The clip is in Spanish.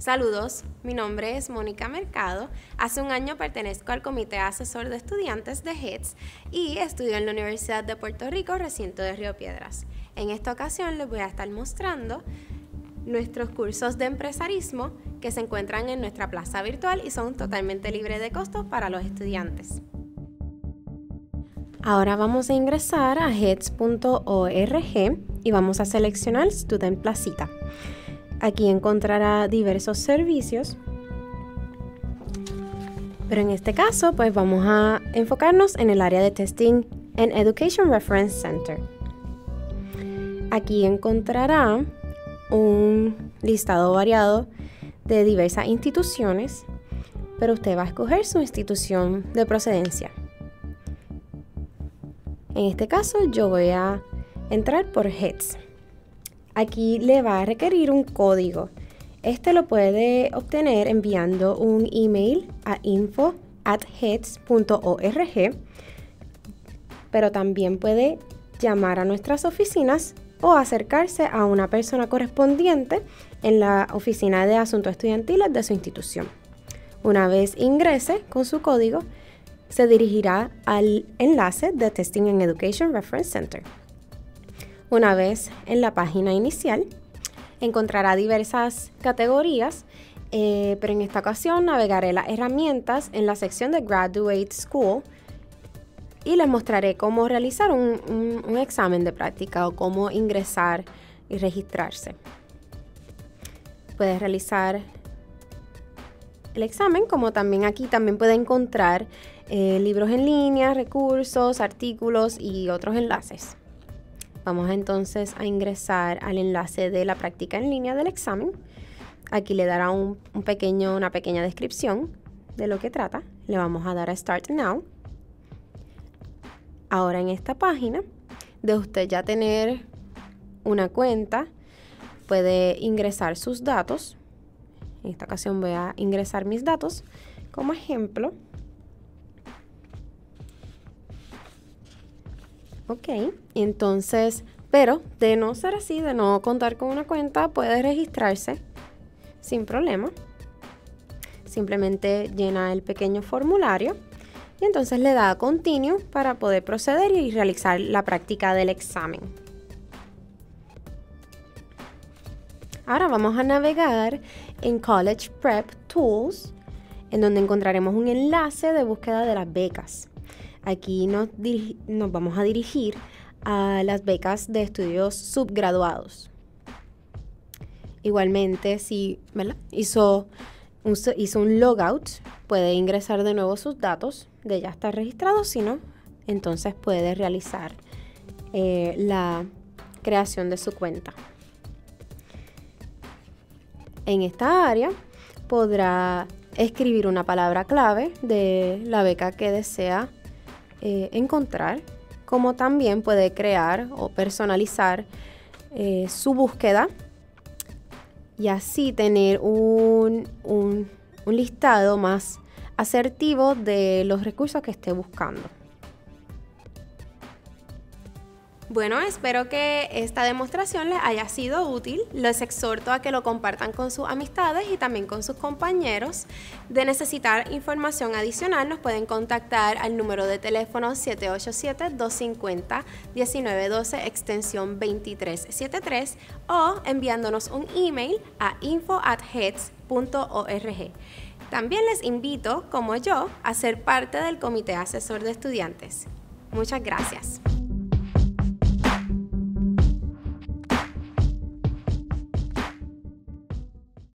Saludos, mi nombre es Mónica Mercado. Hace un año pertenezco al Comité Asesor de Estudiantes de HITS y estudio en la Universidad de Puerto Rico, recinto de Río Piedras. En esta ocasión les voy a estar mostrando nuestros cursos de empresarismo que se encuentran en nuestra plaza virtual y son totalmente libres de costos para los estudiantes. Ahora vamos a ingresar a heads.org y vamos a seleccionar Student Placita. Aquí encontrará diversos servicios. Pero en este caso, pues vamos a enfocarnos en el área de Testing and Education Reference Center. Aquí encontrará un listado variado de diversas instituciones, pero usted va a escoger su institución de procedencia. En este caso yo voy a entrar por HEADS. Aquí le va a requerir un código. Este lo puede obtener enviando un email a info@heads.org, pero también puede llamar a nuestras oficinas o acercarse a una persona correspondiente en la oficina de asuntos estudiantiles de su institución. Una vez ingrese con su código, se dirigirá al enlace de Testing and Education Reference Center. Una vez en la página inicial, encontrará diversas categorías, eh, pero en esta ocasión navegaré las herramientas en la sección de Graduate School y les mostraré cómo realizar un, examen de práctica o cómo ingresar y registrarse. Puedes realizar el examen, como también aquí también puede encontrar eh, libros en línea, recursos, artículos y otros enlaces. Vamos entonces a ingresar al enlace de la práctica en línea del examen. Aquí le dará un, pequeño, una pequeña descripción de lo que trata. Le vamos a dar a Start Now. Ahora en esta página, de usted ya tener una cuenta, puede ingresar sus datos. En esta ocasión voy a ingresar mis datos como ejemplo. Ok, entonces, pero de no ser así, de no contar con una cuenta, puede registrarse sin problema. Simplemente llena el pequeño formulario y entonces le da a Continue para poder proceder y realizar la práctica del examen. Ahora vamos a navegar en College Prep Tools, en donde encontraremos un enlace de búsqueda de las becas. Aquí nos, vamos a dirigir a las becas de estudios subgraduados. Igualmente, si Hizo, un, hizo un logout, puede ingresar de nuevo sus datos de ya estar registrado, si no, entonces puede realizar eh, la creación de su cuenta. En esta área podrá escribir una palabra clave de la beca que desea eh, encontrar, como también puede crear o personalizar eh, su búsqueda y así tener un, un listado más asertivo de los recursos que esté buscando. Bueno, espero que esta demostración les haya sido útil. Les exhorto a que lo compartan con sus amistades y también con sus compañeros. De necesitar información adicional, nos pueden contactar al número de teléfono 787-250-1912 extensión 2373 o enviándonos un email a info@heads.org. También les invito, como yo, a ser parte del Comité Asesor de Estudiantes. Muchas gracias.